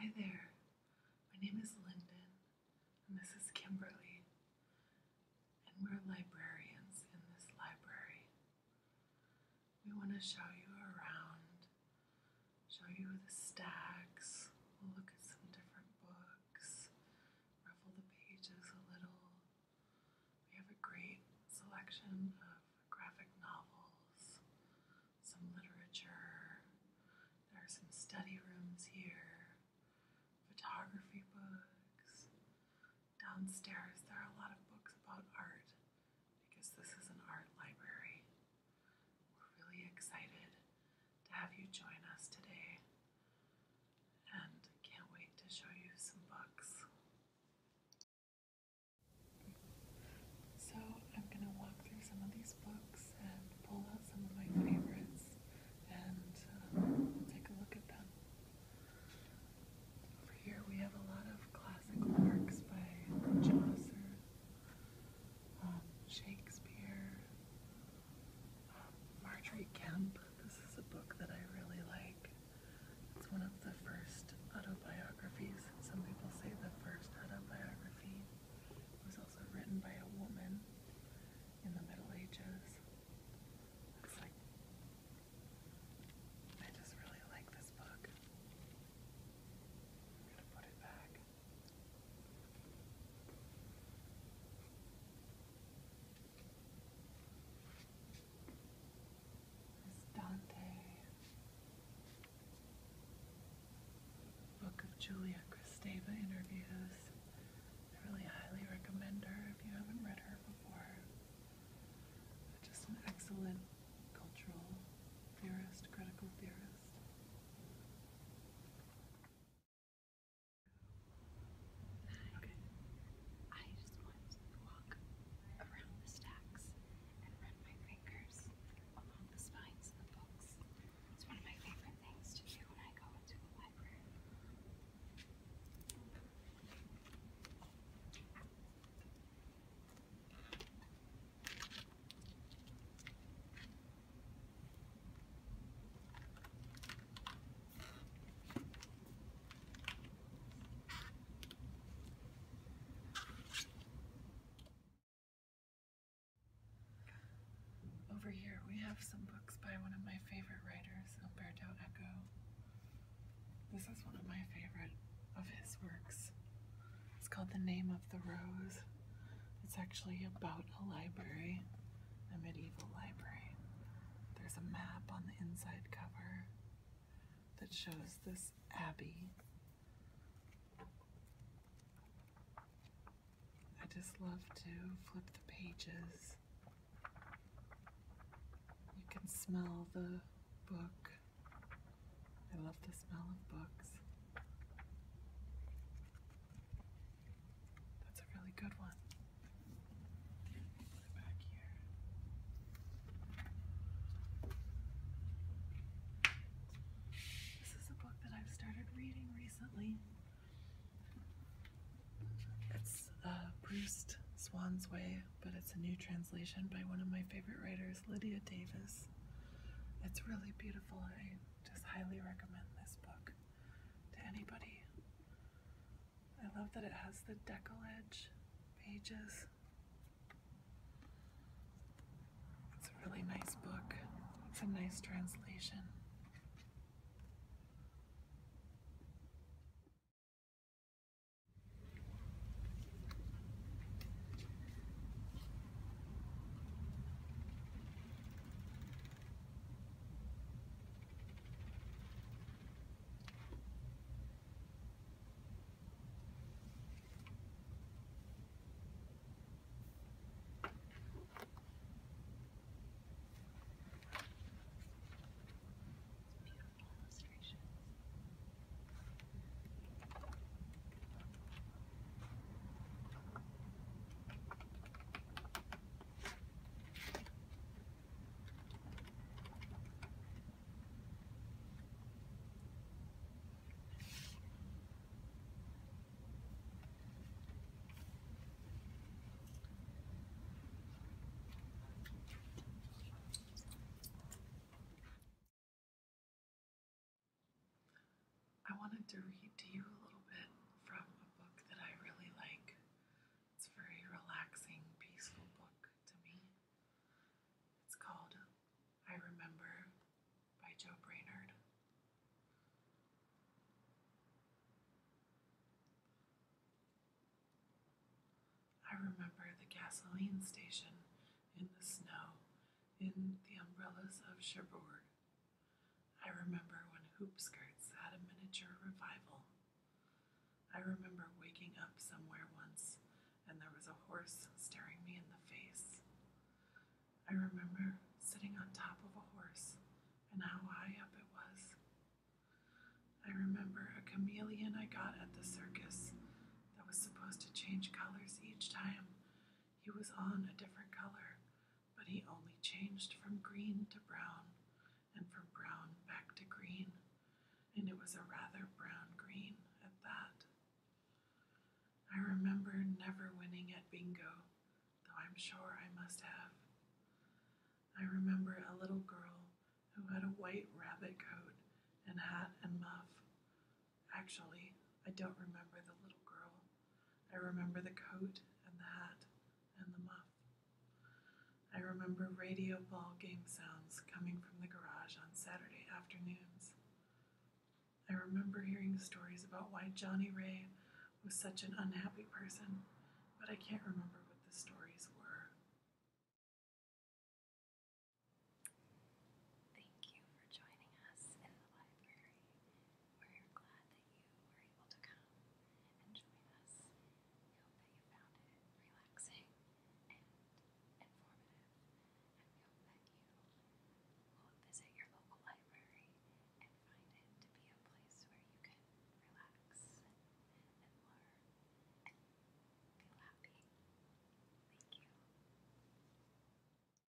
Hi there. My name is Lyndon, and this is Kimberly, and we're librarians in this library. We want to show you around, show you the stacks, we'll look at some different books, ruffle the pages a little. We have a great selection of graphic novels, some literature. There are some study rooms here, photography books. Downstairs, there are a lot of books about art because this is an art library. We're really excited to have you join us today and can't wait to show you some books. So, I'm going to walk through some of these books and pull out some of my favorites and um, we'll take a look at them. Over here, we have a lot of classical works by Chaucer, um, Shakespeare, um, Margery Kempe. This is a book that I really like. It's one of the first autobiographies. Some people say the first autobiography. It was also written by a woman in the Middle Ages. Looks like I just really like this book. I'm gonna put it back. There's Dante. Book of Julia Kristeva interviews. I really highly recommend her if you haven't read her before. Just an excellent cultural theorist, critical theorist. Okay. I just want to walk around the stacks and run my fingers along the spines of the books. It's one of my favorite things to do when I go into a library. Over here, we have some books by one of my favorite writers, Umberto Eco. This is one of my favorite of his works. It's called The Name of the Rose. It's actually about a library, a medieval library. There's a map on the inside cover that shows this abbey. I just love to flip the pages you can smell the book. I love the smell of books. That's a really good one. This is a book that I've started reading recently. It's uh, Proust Swan's Way, but it's a new translation by one of my favorite writers, Lydia Davis. It's really beautiful. I just highly recommend this book to anybody. I love that it has the deckle edge pages. It's a really nice book. It's a nice translation. To read to you a little bit from a book that I really like. It's a very relaxing, peaceful book to me. It's called I Remember by Joe Brainard. I remember the gasoline station in the snow in the umbrellas of Cherbourg. I remember when hoop skirts miniature revival. I remember waking up somewhere once and there was a horse staring me in the face. I remember sitting on top of a horse and how high up it was. I remember a chameleon I got at the circus that was supposed to change colors each time. He was on a different color, but he only changed from green to brown and from brown back to green, and it was a rather brown green at that. I remember never winning at bingo, though I'm sure I must have. I remember a little girl who had a white rabbit coat and hat and muff. Actually, I don't remember the little girl. I remember the coat and the hat and the muff. I remember radio ball game sounds coming from the garage on Saturday afternoons. I remember hearing stories about why Johnnie Ray was such an unhappy person, but I can't remember what the stories